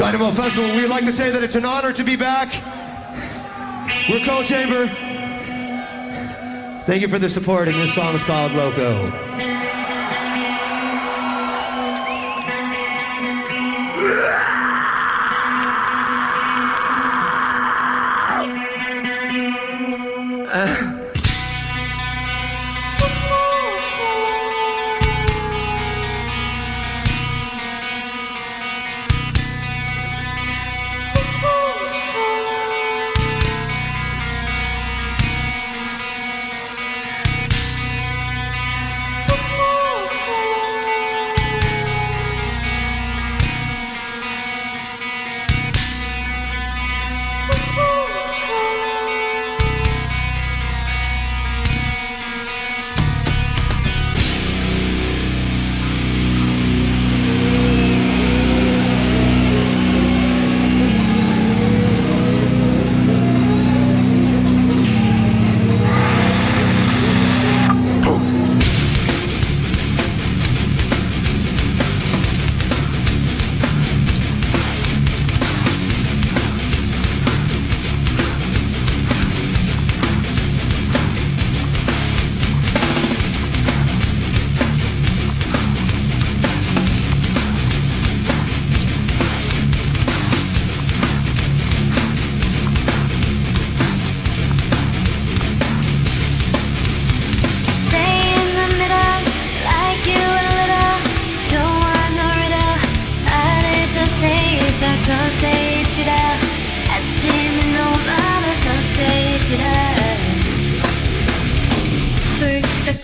Dynamo Festival, we'd like to say that it's an honor to be back. We're Coal Chamber. Thank you for the support, and this song is called Loco.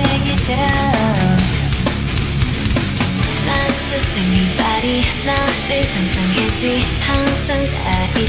you so say it out Not just anybody 나를 상상했지 항상 다